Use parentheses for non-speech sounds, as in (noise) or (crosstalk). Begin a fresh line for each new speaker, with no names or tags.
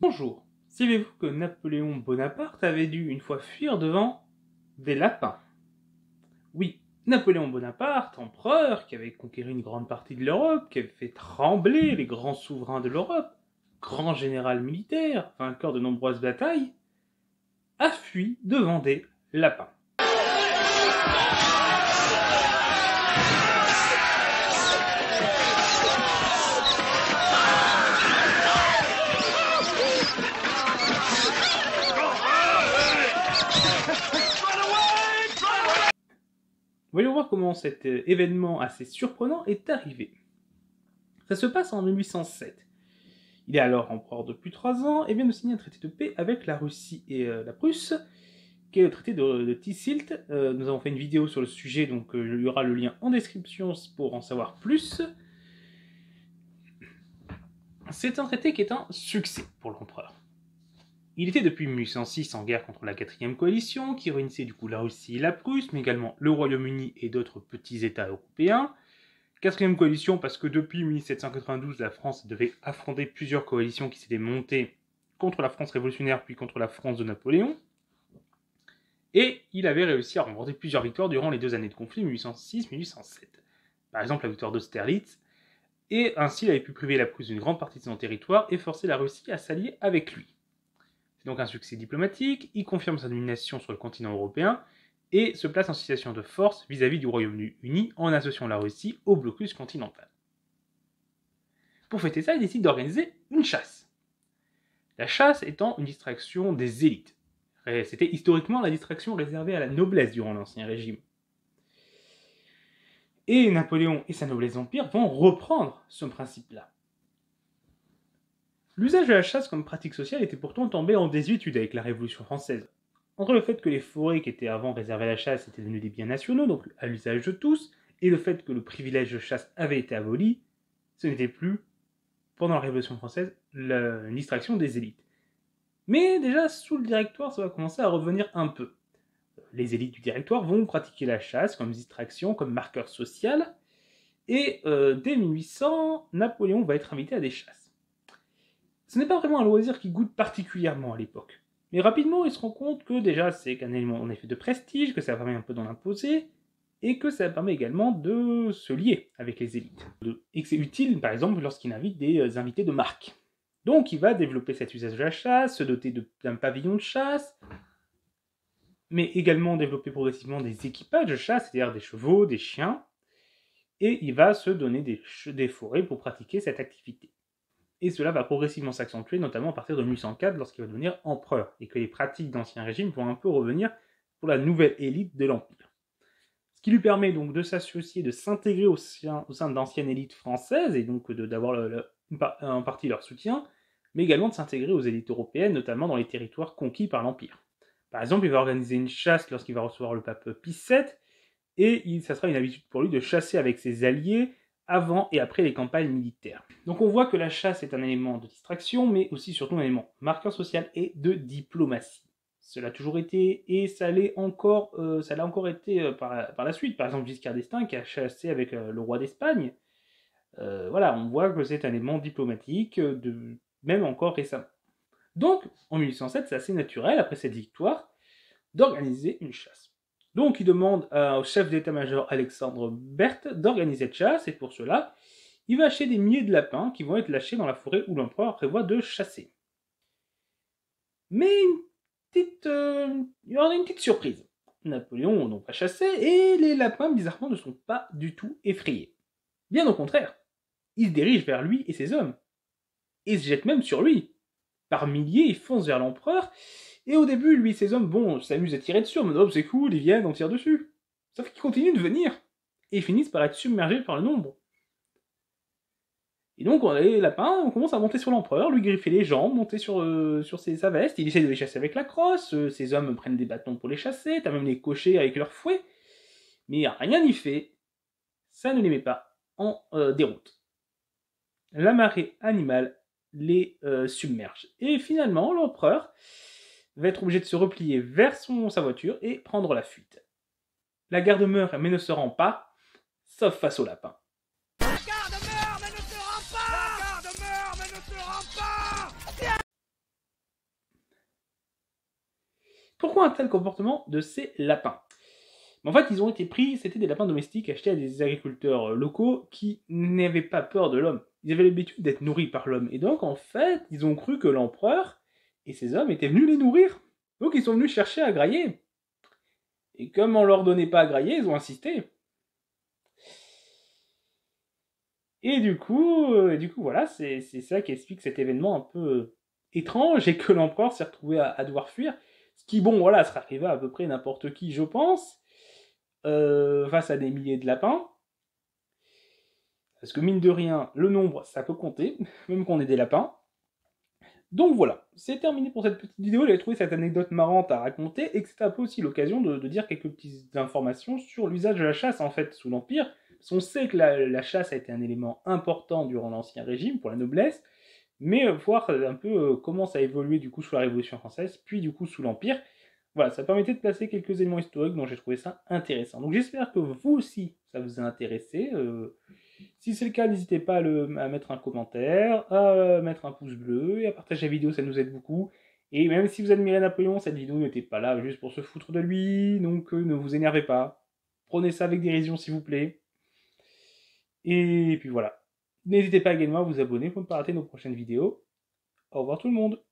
Bonjour. Savez-vous que Napoléon Bonaparte avait dû une fois fuir devant des lapins? Oui, Napoléon Bonaparte, empereur, qui avait conquéri une grande partie de l'Europe, qui avait fait trembler les grands souverains de l'Europe, grand général militaire, vainqueur de nombreuses batailles, a fui devant des lapins. Voyons voir comment cet euh, événement assez surprenant est arrivé. Ça se passe en 1807. Il est alors empereur depuis trois ans et vient de signer un traité de paix avec la Russie et euh, la Prusse, qui est le traité de, de. Euh, nous avons fait une vidéo sur le sujet, donc il y aura le lien en description pour en savoir plus. C'est un traité qui est un succès pour l'empereur. Il était depuis 1806 en guerre contre la quatrième coalition, qui réunissait du coup la Russie la Prusse, mais également le Royaume-Uni et d'autres petits États européens. Quatrième coalition parce que depuis 1792, la France devait affronter plusieurs coalitions qui s'étaient montées contre la France révolutionnaire puis contre la France de Napoléon. Et il avait réussi à remporter plusieurs victoires durant les deux années de conflit 1806-1807. Par exemple la victoire d'Austerlitz, et ainsi il avait pu priver la Prusse d'une grande partie de son territoire et forcer la Russie à s'allier avec lui. C'est donc un succès diplomatique, il confirme sa domination sur le continent européen et se place en situation de force vis-à-vis du Royaume-Uni en associant la Russie au blocus continental. Pour fêter ça, il décide d'organiser une chasse. La chasse étant une distraction des élites. C'était historiquement la distraction réservée à la noblesse durant l'Ancien Régime. Et Napoléon et sa noblesse d'empire vont reprendre ce principe-là. L'usage de la chasse comme pratique sociale était pourtant tombé en désuétude avec la Révolution française. Entre le fait que les forêts qui étaient avant réservées à la chasse étaient devenues des biens nationaux, donc à l'usage de tous, et le fait que le privilège de chasse avait été aboli, ce n'était plus, pendant la Révolution française, la distraction des élites. Mais déjà, sous le directoire, ça va commencer à revenir un peu. Les élites du directoire vont pratiquer la chasse comme distraction, comme marqueur social, et euh, dès 1800, Napoléon va être invité à des chasses. Ce n'est pas vraiment un loisir qui goûte particulièrement à l'époque. Mais rapidement, il se rend compte que déjà c'est qu'un élément en effet de prestige, que ça permet un peu d'en imposer, et que ça permet également de se lier avec les élites. Et que c'est utile, par exemple, lorsqu'il invite des euh, invités de marque. Donc il va développer cet usage de la chasse, se doter d'un pavillon de chasse, mais également développer progressivement des équipages de chasse, c'est-à-dire des chevaux, des chiens, et il va se donner des, des forêts pour pratiquer cette activité et cela va progressivement s'accentuer, notamment à partir de 1804 lorsqu'il va devenir empereur, et que les pratiques d'Ancien Régime vont un peu revenir pour la nouvelle élite de l'Empire. Ce qui lui permet donc de s'associer, de s'intégrer au sein, de l'ancienne élite française, et donc d'avoir en partie leur soutien, mais également de s'intégrer aux élites européennes, notamment dans les territoires conquis par l'Empire. Par exemple, il va organiser une chasse lorsqu'il va recevoir le pape Pie VII, et ça sera une habitude pour lui de chasser avec ses alliés avant et après les campagnes militaires. Donc on voit que la chasse est un élément de distraction, mais aussi surtout un élément marqueur social et de diplomatie. Cela a toujours été, et ça l'a encore, euh, l'a encore été euh, par, la suite. Par exemple, Giscard d'Estaing qui a chassé avec euh, le roi d'Espagne. voilà, on voit que c'est un élément diplomatique, même encore récemment. Donc, en 1807, c'est assez naturel, après cette victoire, d'organiser une chasse. Donc il demande au chef d'état-major Alexandre Berthe d'organiser cette chasse, et pour cela, il va acheter des milliers de lapins qui vont être lâchés dans la forêt où l'empereur prévoit de chasser. Mais une petite, euh, il y aura une petite surprise. Napoléon donc va chasser, et les lapins bizarrement ne sont pas du tout effrayés. Bien au contraire, ils se dirigent vers lui et ses hommes, et se jettent même sur lui. Par milliers, ils foncent vers l'empereur, et au début, lui et ses hommes, bon, s'amusent à tirer dessus, mais oh, c'est cool, ils viennent, on tire dessus. Sauf qu'ils continuent de venir, et finissent par être submergés par le nombre. Et donc, on a les lapins, on commence à monter sur l'empereur, lui griffer les jambes, monter sur, euh, sa veste, il essaie de les chasser avec la crosse, euh, ses hommes prennent des bâtons pour les chasser, t'as même les cochers avec leur fouet, mais rien n'y fait, ça ne les met pas en euh, déroute. La marée animale les submerge. Et finalement, l'empereur, va être obligé de se replier vers son, sa voiture et prendre la fuite. La garde meurt mais ne se rend pas, sauf face au lapin. Pourquoi un tel comportement de ces lapins? En fait, ils ont été pris, c'était des lapins domestiques achetés à des agriculteurs locaux qui n'avaient pas peur de l'homme. Ils avaient l'habitude d'être nourris par l'homme. Et donc, en fait, ils ont cru que l'empereur et ces hommes étaient venus les nourrir. Donc, ils sont venus chercher à grailler. Et comme on leur donnait pas à grailler, ils ont insisté. Et du coup, euh, du coup voilà, c'est ça qui explique cet événement un peu euh, étrange et que l'empereur s'est retrouvé à, devoir fuir. Ce qui, bon, voilà, serait arrivé à, peu près n'importe qui, je pense, euh, face à des milliers de lapins. Parce que mine de rien, le nombre, ça peut compter, (laughs) même qu'on ait des lapins. Donc voilà, c'est terminé pour cette petite vidéo. J'avais trouvé cette anecdote marrante à raconter et que c'était un peu aussi l'occasion de, dire quelques petites informations sur l'usage de la chasse en fait sous l'Empire. Parce qu'on sait que la, chasse a été un élément important durant l'Ancien Régime pour la noblesse, mais euh, voir un peu euh, comment ça a évolué du coup sous la Révolution française, puis du coup sous l'Empire. Voilà, ça permettait de placer quelques éléments historiques dont j'ai trouvé ça intéressant. Donc j'espère que vous aussi, ça vous a intéressé. Euh, si c'est le cas, n'hésitez pas à, mettre un commentaire, à mettre un pouce bleu et à partager la vidéo, ça nous aide beaucoup. Et même si vous admirez Napoléon, cette vidéo n'était pas là juste pour se foutre de lui, donc euh, ne vous énervez pas. Prenez ça avec dérision s'il vous plaît. Et puis voilà. N'hésitez pas également à vous abonner pour ne pas rater nos prochaines vidéos. Au revoir tout le monde